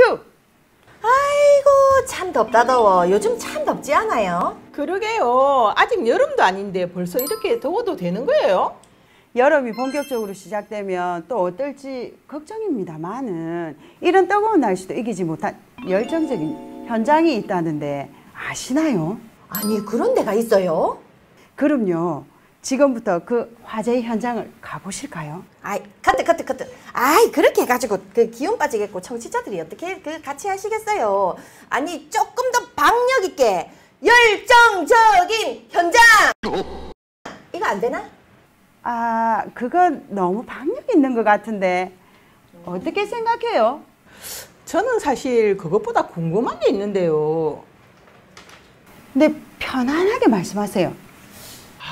큐! 아이고 참 덥다 더워. 요즘 참 덥지 않아요? 그러게요. 아직 여름도 아닌데 벌써 이렇게 더워도 되는 거예요? 여름이 본격적으로 시작되면 또 어떨지 걱정입니다만은 이런 뜨거운 날씨도 이기지 못한 열정적인 현장이 있다는데 아시나요? 아니 그런 데가 있어요? 그럼요. 지금부터 그 화재의 현장을 가보실까요? 아이 카트 카트 카트. 아이 그렇게 해가지고 그 기운 빠지겠고 청취자들이 어떻게 그 같이 하시겠어요? 아니 조금 더 박력 있게 열정적인 현장. 이거 안 되나? 아, 그건 너무 박력 있는 것 같은데 어떻게 생각해요? 저는 사실 그것보다 궁금한 게 있는데요. 네, 편안하게 말씀하세요.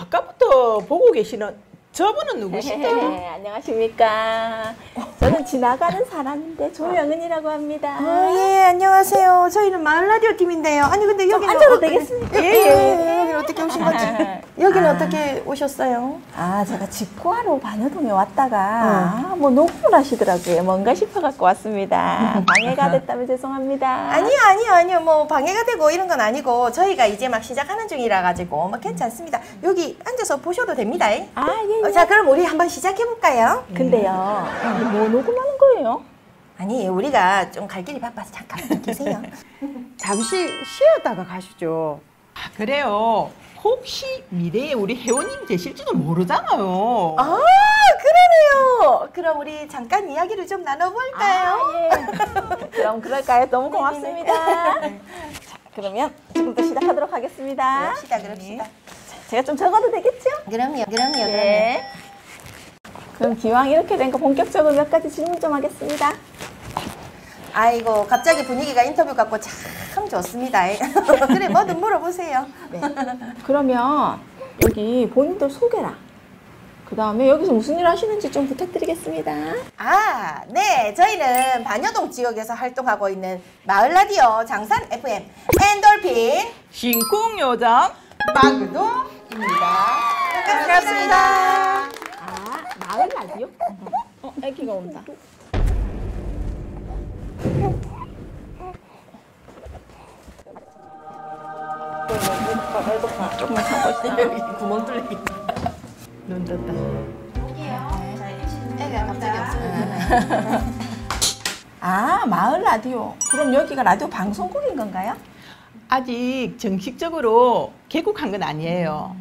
아까부터 보고 계시는 저분은 누구시죠? 네, 안녕하십니까. 저는 지나가는 사람인데 조명은이라고 합니다. 아, 예 안녕하세요. 저희는 마을 라디오 팀인데요. 아니 근데 여기는 앉아도 어- 되겠습니까? 예, 예, 예. 여기는 어떻게 오신 건지. 여기는 아. 어떻게 오셨어요? 아, 제가 직구하러 반여동에 왔다가 아, 뭐 녹음을 하시더라고요. 뭔가 싶어갖고 왔습니다. 방해가 됐다면 죄송합니다. 아니요, 아니요, 아니요. 뭐 방해가 되고 이런 건 아니고 저희가 이제 막 시작하는 중이라 가지고 뭐 괜찮습니다. 여기 앉아서 보셔도 됩니다. 아, 예, 예. 어, 자, 그럼 우리 한번 시작해 볼까요? 근데요, 여기 뭐 녹음하는 거예요? 아니, 우리가 좀 갈 길이 바빠서 잠깐 계세요. 잠시 쉬었다가 가시죠. 아, 그래요. 혹시 미래에 우리 회원님 되실지도 모르잖아요. 아, 그러네요. 그럼 우리 잠깐 이야기를 좀 나눠볼까요? 아, 예. 그럼 그럴까요? 너무 고맙습니다. 자, 그러면 지금부터 시작하도록 하겠습니다. 그럽시다, 그럽시다. 제가 좀 적어도 되겠죠? 그럼요, 그럼요, 그럼요. 네. 그럼 기왕 이렇게 된 거 본격적으로 몇 가지 질문 좀 하겠습니다. 아이고, 갑자기 분위기가 인터뷰 같고 참 좋습니다. 그래, 뭐든 물어보세요. 네. 그러면 여기 본인들 소개랑 그 다음에 여기서 무슨 일 하시는지 좀 부탁드리겠습니다. 아, 네. 저희는 반여동 지역에서 활동하고 있는 마을 라디오 장산 FM 엔돌핀 신쿵요정 마그동입니다. 반갑습니다. 아, 마을 라디오? 어, 애기가 온다. 조금만 참고 있어. 여기 구멍 뚫리기. 눈 떴다. 애가 갑자기 없어요. 아, 마을 라디오. 그럼 여기가 라디오 방송국인 건가요? 아직 정식적으로 개국한 건 아니에요.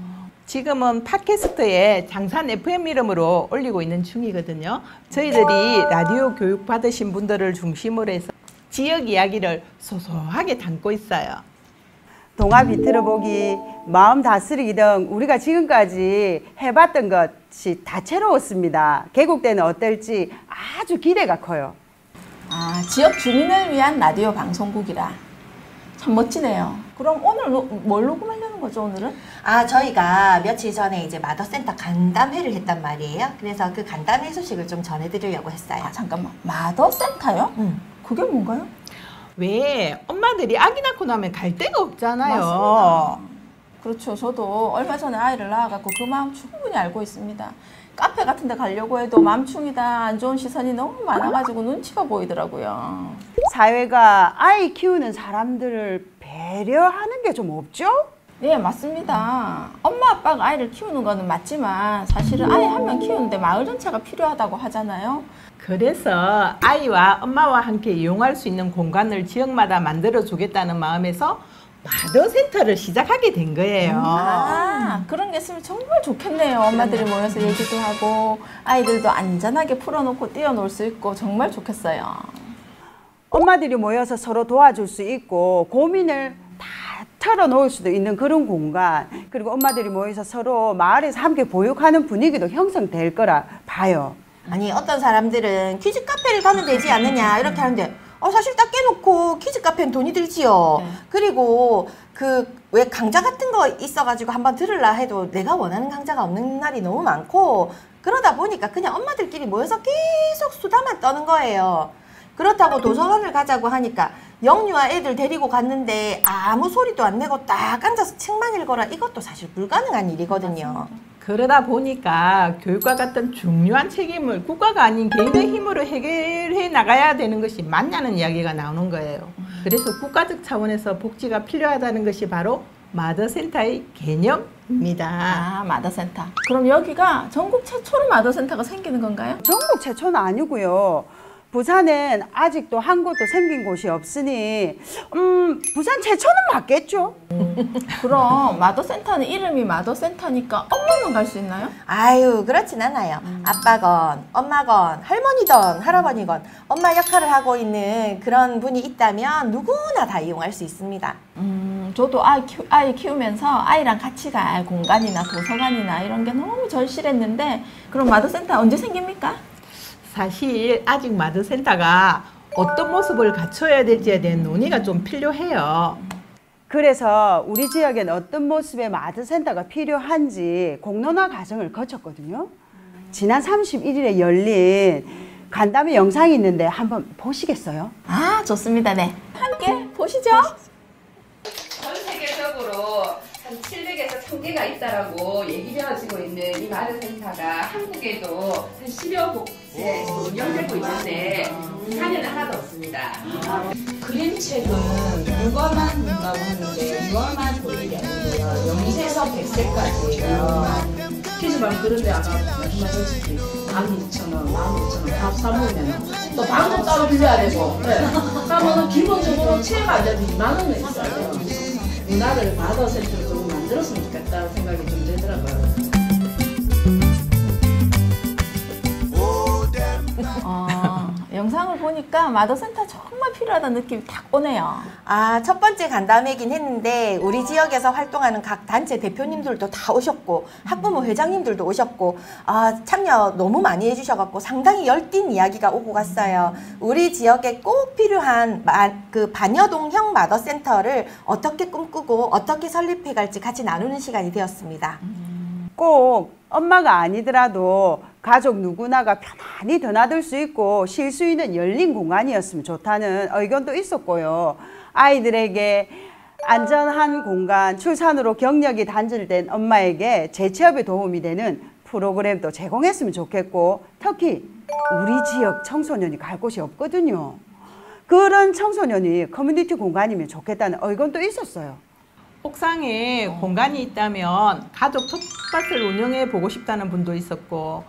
지금은 팟캐스트에 장산 FM 이름으로 올리고 있는 중이거든요. 저희들이 라디오 교육 받으신 분들을 중심으로 해서 지역 이야기를 소소하게 담고 있어요. 동화 비틀어 보기, 마음 다스리기 등 우리가 지금까지 해봤던 것이 다채로웠습니다. 개국 때는 어떨지 아주 기대가 커요. 아, 지역 주민을 위한 라디오 방송국이라. 참 멋지네요. 그럼 오늘 노- 뭘 녹음하려는 거죠, 오늘은? 아, 저희가 며칠 전에 이제 마더센터 간담회를 했단 말이에요. 그래서 그 간담회 소식을 좀 전해드리려고 했어요. 아, 잠깐만. 마더센터요? 음. 그게 뭔가요? 왜 엄마들이 아기 낳고 나면 갈 데가 없잖아요. 맞습니다. 그렇죠. 저도 얼마 전에 아이를 낳아갖고 그 마음 충분히 알고 있습니다. 카페 같은 데 가려고 해도 맘충이다, 안 좋은 시선이 너무 많아가지고 눈치가 보이더라고요. 사회가 아이 키우는 사람들을 배려하는 게 좀 없죠? 네, 맞습니다. 엄마 아빠가 아이를 키우는 거는 맞지만 사실은 아이 한 명 키우는데 마을 전체가 필요하다고 하잖아요. 그래서 아이와 엄마와 함께 이용할 수 있는 공간을 지역마다 만들어 주겠다는 마음에서 마더 센터를 시작하게 된 거예요. 아, 그런 게 있으면 정말 좋겠네요. 엄마들이 모여서 얘기도 하고 아이들도 안전하게 풀어놓고 뛰어놀 수 있고 정말 좋겠어요. 엄마들이 모여서 서로 도와줄 수 있고 고민을 다 털어놓을 수도 있는 그런 공간 그리고 엄마들이 모여서 서로 마을에서 함께 보육하는 분위기도 형성될 거라 봐요. 아니, 어떤 사람들은 퀴즈 카페를 가면 되지 않느냐, 이렇게 하는데, 어, 사실 딱 깨놓고 퀴즈 카페는 돈이 들지요. 네. 그리고 그, 왜 강좌 같은 거 있어가지고 한번 들으려 해도 내가 원하는 강좌가 없는 날이 너무 많고, 그러다 보니까 그냥 엄마들끼리 모여서 계속 수다만 떠는 거예요. 그렇다고 도서관을 가자고 하니까 영유아 애들 데리고 갔는데 아무 소리도 안 내고 딱 앉아서 책만 읽어라 이것도 사실 불가능한 일이거든요. 그러다 보니까 교육과 같은 중요한 책임을 국가가 아닌 개인의 힘으로 해결해 나가야 되는 것이 맞냐는 이야기가 나오는 거예요. 그래서 국가적 차원에서 복지가 필요하다는 것이 바로 마더센터의 개념입니다. 아, 마더센터. 그럼 여기가 전국 최초로 마더센터가 생기는 건가요? 전국 최초는 아니고요. 부산은 아직도 한 곳도 생긴 곳이 없으니 음 부산 최초는 맞겠죠. 그럼 마더센터는 이름이 마더센터니까 엄마만 갈 수 있나요? 아유 그렇진 않아요. 아빠건 엄마건 할머니건 할아버니건 엄마 역할을 하고 있는 그런 분이 있다면 누구나 다 이용할 수 있습니다. 음, 저도 아이, 키우, 아이 키우면서 아이랑 같이 갈 공간이나 도서관이나 이런 게 너무 절실했는데 그럼 마더센터 언제 생깁니까? 사실 아직 마더센터가 어떤 모습을 갖춰야 될지에 대한 논의가 좀 필요해요. 그래서 우리 지역엔 어떤 모습의 마드 센터가 필요한지 공론화 과정을 거쳤거든요. 지난 31일에 열린 간담회 영상이 있는데 한번 보시겠어요? 아, 좋습니다. 네. 함께 보시죠. 전 개가 있다라고 얘기되어지고 있는 이 마을센터가 한국에도 한 10여 곳에 운영되고 있는데 부산에는 하나도 없습니다. 그림책은 6월만 본다고 하는데 6월만 볼 일이 아니고요. 0세에서 100세까지예요. 퀴즈방 그런데 아까 말씀하셨듯이 12,000원, 15,000원 다 사먹으면 또 방도 따로 빌려야 되고 네. 그러면 기본적으로 책 안돼도 2만 원은 있어야 돼요. 문화를 받아 센터로 좀 만들었으면 좋겠다는 생각이 좀 들더라고요. 영상을 보니까 마더센터 정말 필요하다는 느낌이 딱 오네요. 아, 첫 번째 간담회긴 했는데 우리 지역에서 활동하는 각 단체 대표님들도 다 오셨고 학부모 회장님들도 오셨고 아, 참여 너무 많이 해주셔갖고 상당히 열띤 이야기가 오고 갔어요. 우리 지역에 꼭 필요한 마- 그 반여동형 마더센터를 어떻게 꿈꾸고 어떻게 설립해 갈지 같이 나누는 시간이 되었습니다. 꼭 엄마가 아니더라도 가족 누구나가 편안히 드나들 수 있고 쉴 수 있는 열린 공간이었으면 좋다는 의견도 있었고요. 아이들에게 안전한 공간, 출산으로 경력이 단절된 엄마에게 재취업에 도움이 되는 프로그램도 제공했으면 좋겠고 특히 우리 지역 청소년이 갈 곳이 없거든요. 그런 청소년이 커뮤니티 공간이면 좋겠다는 의견도 있었어요. 옥상에 공간이 있다면 가족 텃밭을 운영해 보고 싶다는 분도 있었고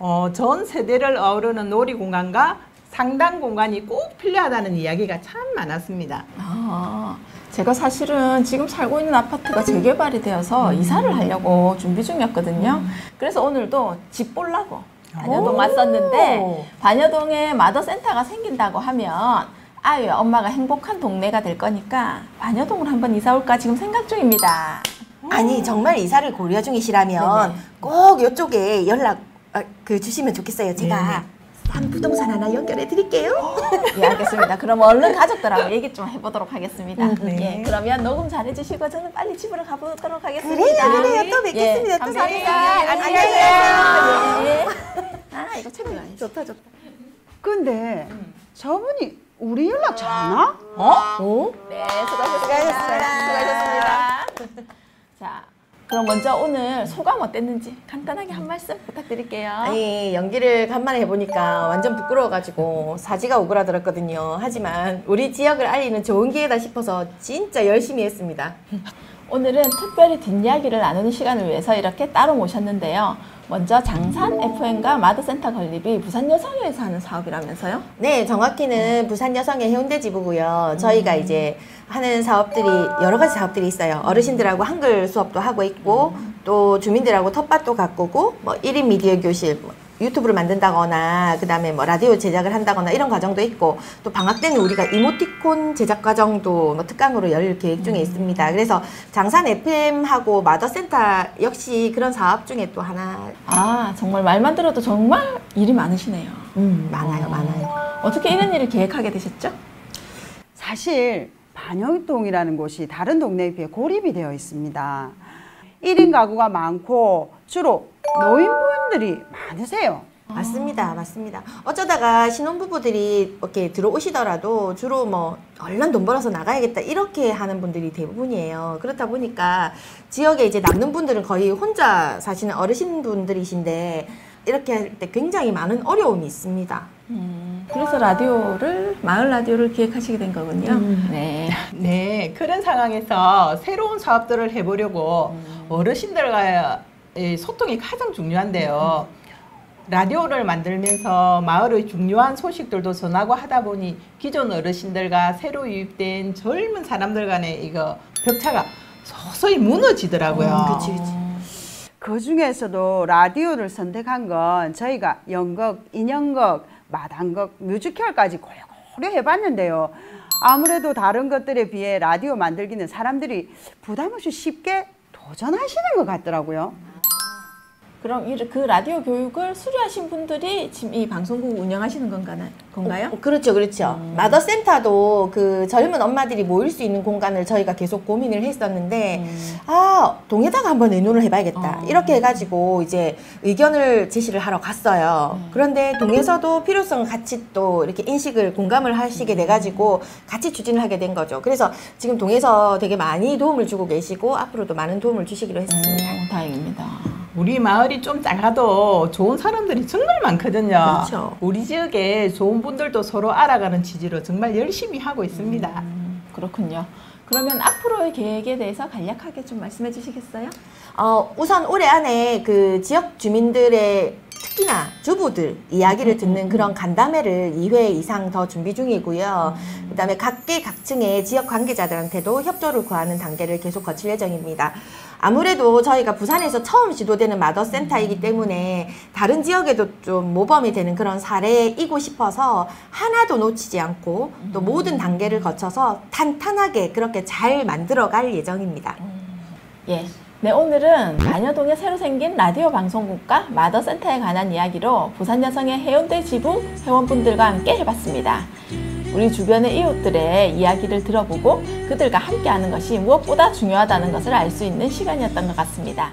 어, 전 세대를 어우르는 놀이 공간과 상당 공간이 꼭 필요하다는 이야기가 참 많았습니다. 아, 제가 사실은 지금 살고 있는 아파트가 재개발이 되어서 이사를 하려고 준비 중이었거든요. 그래서 오늘도 집 보려고 반여동 왔었는데 반여동에 마더센터가 생긴다고 하면 아유 엄마가 행복한 동네가 될 거니까 반여동으로 한번 이사 올까 지금 생각 중입니다. 아니 정말 이사를 고려 중이시라면 꼭 이쪽에 연락 아, 그 주시면 좋겠어요. 제가 한 부동산 하나 연결해 드릴게요. 예, 알겠습니다. 그럼 얼른 가족들하고 얘기 좀 해보도록 하겠습니다. 네. 예, 그러면 녹음 잘해주시고 저는 빨리 집으로 가보도록 하겠습니다. 그래요, 그래요. 또 뵙겠습니다. 예, 또 감사합니다. 안녕히 계세요. 예. 아, 이거 책을 놔야지. 좋다 좋다. 근데 저분이 우리 연락 잘 하나? 네, 수고하셨습니다. 수고하셨습니다. 자, 그럼 먼저 오늘 소감 어땠는지 간단하게 한 말씀 부탁드릴게요. 아니 연기를 간만에 해보니까 완전 부끄러워가지고 사지가 오그라들었거든요. 하지만 우리 지역을 알리는 좋은 기회다 싶어서 진짜 열심히 했습니다. 오늘은 특별히 뒷이야기를 나누는 시간을 위해서 이렇게 따로 모셨는데요. 먼저 장산 FM과 마드센터 건립이 부산 여성회에서 하는 사업이라면서요? 네, 정확히는 부산 여성의 해운대 지부고요. 저희가 이제 하는 사업들이 여러 가지 사업들이 있어요. 어르신들하고 한글 수업도 하고 있고 또 주민들하고 텃밭도 가꾸고 뭐 1인 미디어 교실 뭐 유튜브를 만든다거나 그다음에 뭐 라디오 제작을 한다거나 이런 과정도 있고 또 방학 때는 우리가 이모티콘 제작 과정도 뭐 특강으로 열 계획 중에 있습니다. 그래서 장산 FM하고 마더센터 역시 그런 사업 중에 또 하나 아, 정말 말만 들어도 정말 일이 많으시네요. 음, 많아요, 많아요. 어떻게 이런 일을 계획하게 되셨죠? 사실 반영동이라는 곳이 다른 동네에 비해 고립이 되어 있습니다. 1인 가구가 많고 주로 노인분 들이 많으세요. 맞습니다, 맞습니다. 어쩌다가 신혼부부들이 이렇게 들어오시더라도 주로 뭐 얼른 돈 벌어서 나가야겠다 이렇게 하는 분들이 대부분이에요. 그렇다 보니까 지역에 이제 남는 분들은 거의 혼자 사시는 어르신분들이신데 이렇게 할 때 굉장히 많은 어려움이 있습니다. 그래서 라디오를 마을 라디오를 기획하시게 된 거군요. 네. 네, 그런 상황에서 새로운 사업들을 해보려고 어르신들과의 소통이 가장 중요한데요. 라디오를 만들면서 마을의 중요한 소식들도 전하고 하다 보니 기존 어르신들과 새로 유입된 젊은 사람들 간의 이거 벽차가 서서히 무너지더라고요. 그치, 그치. 그 중에서도 라디오를 선택한 건 저희가 연극, 인형극, 마당극, 뮤지컬까지 고려고려 해봤는데요. 아무래도 다른 것들에 비해 라디오 만들기는 사람들이 부담 없이 쉽게 도전하시는 것 같더라고요. 그럼 이- 그 라디오 교육을 수료하신 분들이 지금 이 방송국 운영하시는 건가요? 건가요? 어, 그렇죠, 그렇죠. 마더센터도 그 젊은 엄마들이 모일 수 있는 공간을 저희가 계속 고민을 했었는데, 아, 동에다가 한번 의논을 해봐야겠다. 이렇게 해가지고 이제 의견을 제시를 하러 갔어요. 그런데 동에서도 필요성을 같이 또 이렇게 인식을 공감을 하시게 돼가지고 같이 추진을 하게 된 거죠. 그래서 지금 동에서 되게 많이 도움을 주고 계시고, 앞으로도 많은 도움을 주시기로 했습니다. 오, 다행입니다. 우리 마을이 좀 작아도 좋은 사람들이 정말 많거든요. 그렇죠. 우리 지역에 좋은 분들도 서로 알아가는 취지로 정말 열심히 하고 있습니다. 음, 그렇군요. 그러면 앞으로의 계획에 대해서 간략하게 좀 말씀해 주시겠어요? 어, 우선 올해 안에 그 지역 주민들의 특히나 주부들 이야기를 듣는 그런 간담회를 2회 이상 더 준비 중이고요. 그 다음에 각계 각층의 지역 관계자들한테도 협조를 구하는 단계를 계속 거칠 예정입니다. 아무래도 저희가 부산에서 처음 시도되는 마더센터이기 때문에 다른 지역에도 좀 모범이 되는 그런 사례이고 싶어서 하나도 놓치지 않고 또 모든 단계를 거쳐서 탄탄하게 그렇게 잘 만들어 갈 예정입니다. 예. 네, 오늘은 마녀동에 새로 생긴 라디오 방송국과 마더센터에 관한 이야기로 부산 여성의 해운대 지부 회원분들과 함께 해봤습니다. 우리 주변의 이웃들의 이야기를 들어보고 그들과 함께하는 것이 무엇보다 중요하다는 것을 알 수 있는 시간이었던 것 같습니다.